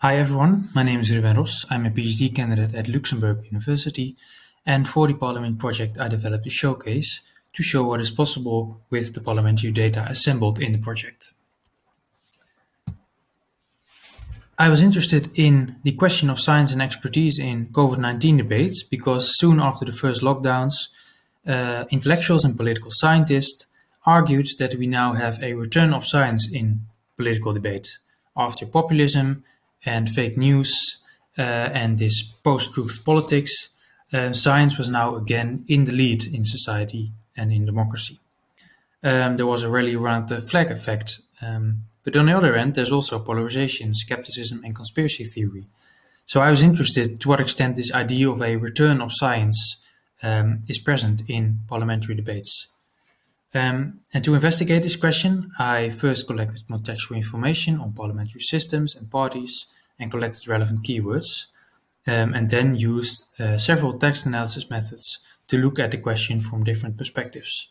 Hi everyone, my name is Ruben Ros. I'm a PhD candidate at Luxembourg University and for the ParlaMint project I developed a showcase to show what is possible with the parliamentary data assembled in the project. I was interested in the question of science and expertise in COVID-19 debates because soon after the first lockdowns, uh, intellectuals and political scientists argued that we now have a return of science in political debate after populism and fake news uh, and this post-truth politics, uh, science was now again in the lead in society and in democracy. Um, there was a rally around the flag effect, um, but on the other end, there's also polarization, skepticism, and conspiracy theory. So I was interested to what extent this idea of a return of science um, is present in parliamentary debates. Um, and to investigate this question, I first collected contextual information on parliamentary systems and parties and collected relevant keywords, um, and then used uh, several text analysis methods to look at the question from different perspectives.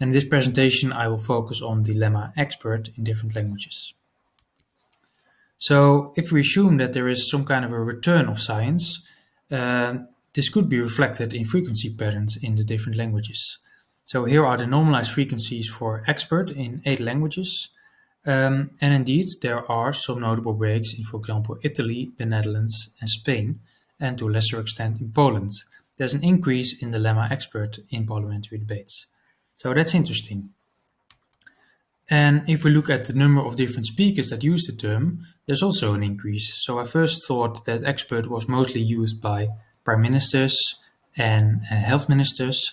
In this presentation, I will focus on the lemma expert in different languages. So if we assume that there is some kind of a return of science, uh, this could be reflected in frequency patterns in the different languages. So here are the normalized frequencies for expert in eight languages. Um, and indeed, there are some notable breaks in, for example, Italy, the Netherlands, and Spain, and to a lesser extent in Poland. There's an increase in the lemma expert in parliamentary debates. So that's interesting. And if we look at the number of different speakers that use the term, there's also an increase. So I first thought that expert was mostly used by prime ministers and uh, health ministers,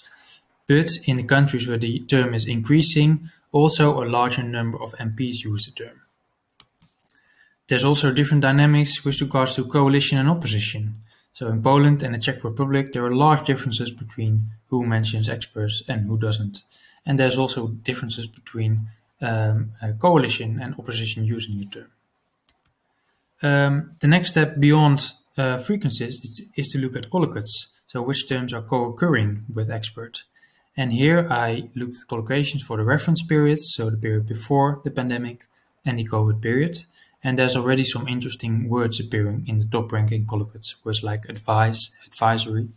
but in the countries where the term is increasing, also a larger number of MPs use the term. There's also different dynamics with regards to coalition and opposition. So in Poland and the Czech Republic, there are large differences between who mentions experts and who doesn't. And there's also differences between um, coalition and opposition using the term. Um, the next step beyond uh, frequencies is, is, to look at collocates. So which terms are co-occurring with expert. And here I looked at collocations for the reference periods, so the period before the pandemic and the COVID period. And there's already some interesting words appearing in the top ranking collocates, words like advice, advisory.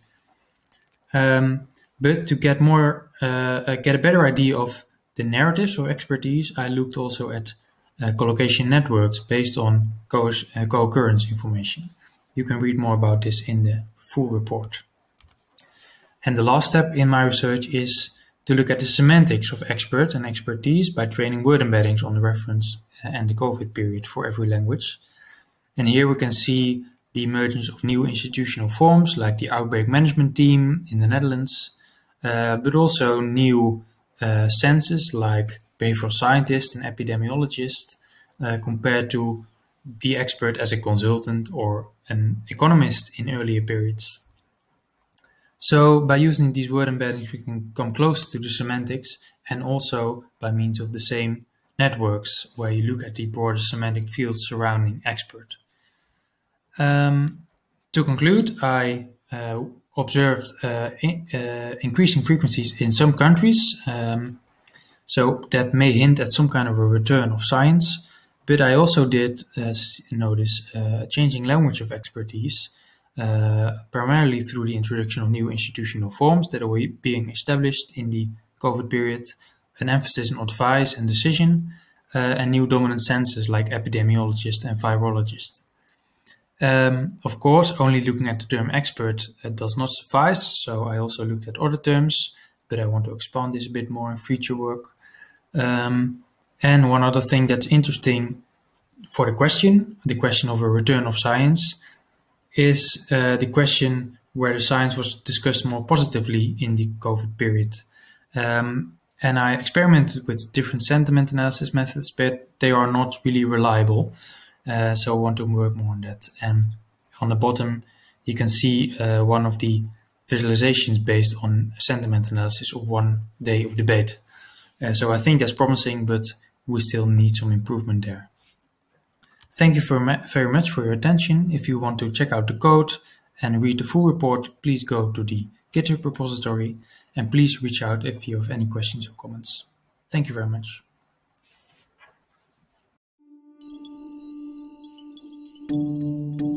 Um, but to get more, uh, uh, get a better idea of the narratives or expertise, I looked also at uh, collocation networks based on co uh, co-occurrence information. You can read more about this in the full report. And the last step in my research is to look at the semantics of expert and expertise by training word embeddings on the reference uh, and the COVID period for every language. And here we can see the emergence of new institutional forms like the outbreak management team in the Netherlands, uh, but also new uh, senses like behavioral scientist and epidemiologist uh, compared to the expert as a consultant or an economist in earlier periods. So by using these word embeddings, we can come close to the semantics and also by means of the same networks where you look at the broader semantic fields surrounding expert. Um, to conclude, I uh, observed uh, in, uh, increasing frequencies in some countries, um, so that may hint at some kind of a return of science. But I also did uh, notice uh, changing language of expertise, primarily through the introduction of new institutional forms that are being established in the COVID period, an emphasis on advice and decision, uh, and new dominant senses like epidemiologist and virologist. Um, of course, only looking at the term expert uh, does not suffice, so I also looked at other terms, but I want to expand this a bit more in future work. Um, and one other thing that's interesting for the question, the question of a return of science, is uh, the question where the science was discussed more positively in the COVID period. Um, and I experimented with different sentiment analysis methods, but they are not really reliable. Uh, so I want to work more on that. And on the bottom, you can see uh, one of the visualizations based on sentiment analysis of one day of debate. Uh, so I think that's promising, but we still need some improvement there. Thank you very much for your attention. If you want to check out the code and read the full report, please go to the GitHub repository and please reach out if you have any questions or comments. Thank you very much. Thank you.